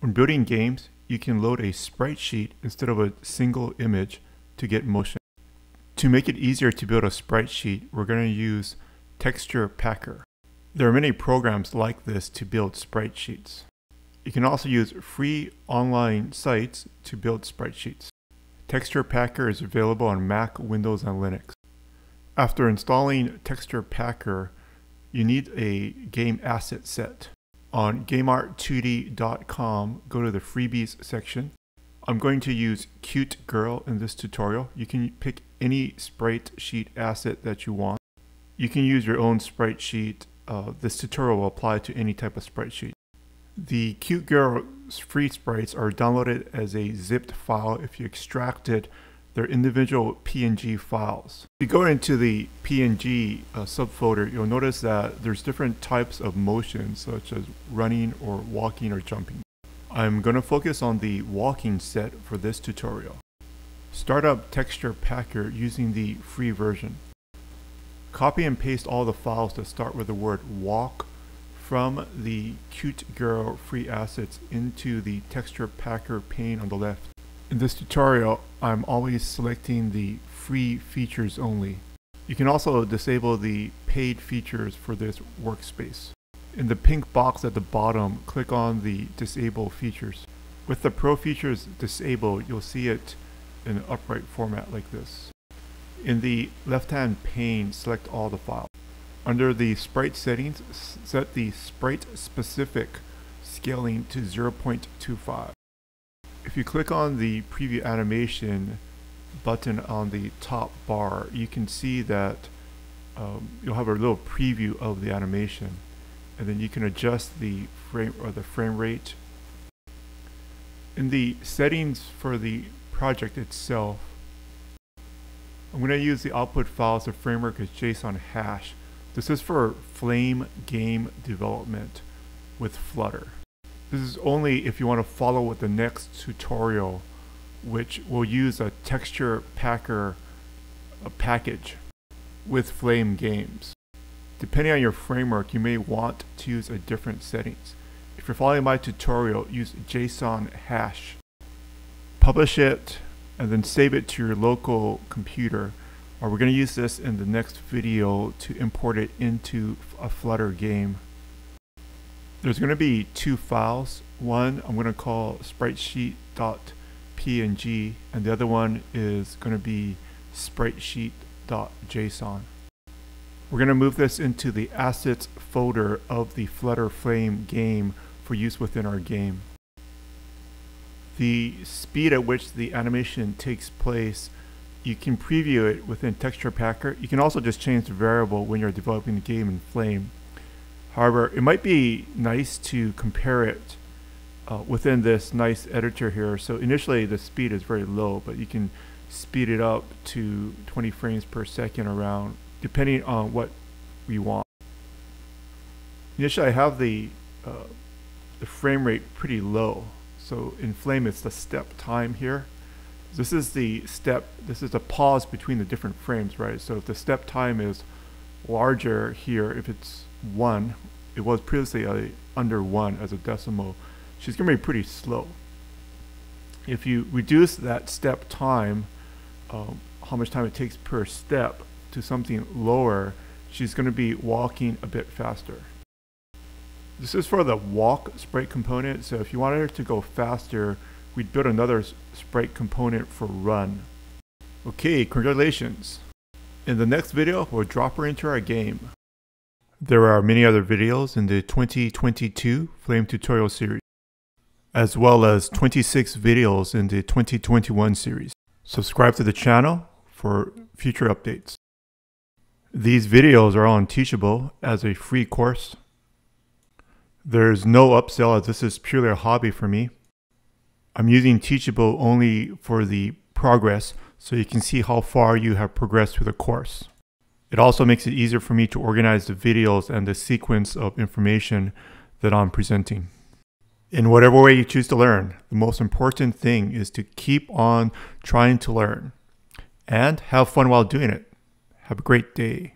When building games, you can load a sprite sheet instead of a single image to get motion. To make it easier to build a sprite sheet, we're going to use Texture Packer. There are many programs like this to build sprite sheets. You can also use free online sites to build sprite sheets. Texture Packer is available on Mac, Windows, and Linux. After installing Texture Packer, you need a game asset set. On GameArt2D.com, go to the freebies section. I'm going to use Cute Girl in this tutorial. You can pick any sprite sheet asset that you want. You can use your own sprite sheet. Uh, this tutorial will apply to any type of sprite sheet. The Cute Girl free sprites are downloaded as a zipped file if you extract it they're individual PNG files. If you go into the PNG uh, subfolder, you'll notice that there's different types of motions, such as running or walking or jumping. I'm going to focus on the walking set for this tutorial. Start up Texture Packer using the free version. Copy and paste all the files that start with the word walk from the Cute Girl free assets into the Texture Packer pane on the left. In this tutorial, I'm always selecting the free features only. You can also disable the paid features for this workspace. In the pink box at the bottom, click on the disable features. With the pro features disabled, you'll see it in an upright format like this. In the left-hand pane, select all the files. Under the sprite settings, set the sprite specific scaling to 0.25. If you click on the preview animation button on the top bar, you can see that um, you'll have a little preview of the animation and then you can adjust the frame or the frame rate. In the settings for the project itself, I'm going to use the output files of framework as JSON hash. This is for Flame game development with Flutter. This is only if you want to follow with the next tutorial, which will use a texture packer a package with Flame Games. Depending on your framework, you may want to use a different settings. If you're following my tutorial, use JSON hash. Publish it and then save it to your local computer. Or we're going to use this in the next video to import it into a Flutter game there's going to be two files. One I'm going to call spritesheet.png and the other one is going to be spritesheet.json. We're going to move this into the assets folder of the Flutter Flame game for use within our game. The speed at which the animation takes place, you can preview it within Texture Packer. You can also just change the variable when you're developing the game in Flame. However, it might be nice to compare it uh, within this nice editor here. So initially the speed is very low, but you can speed it up to 20 frames per second around, depending on what we want. Initially I have the, uh, the frame rate pretty low. So in Flame it's the step time here. This is the step, this is the pause between the different frames, right? So if the step time is larger here, if it's 1, it was previously a, under 1 as a decimal, she's going to be pretty slow. If you reduce that step time, um, how much time it takes per step, to something lower, she's going to be walking a bit faster. This is for the walk sprite component, so if you wanted her to go faster, we'd build another sprite component for run. Okay, congratulations! In the next video, we'll drop her into our game. There are many other videos in the 2022 Flame tutorial series, as well as 26 videos in the 2021 series. Subscribe to the channel for future updates. These videos are on Teachable as a free course. There's no upsell as this is purely a hobby for me. I'm using Teachable only for the progress so you can see how far you have progressed through the course. It also makes it easier for me to organize the videos and the sequence of information that I'm presenting. In whatever way you choose to learn, the most important thing is to keep on trying to learn and have fun while doing it. Have a great day.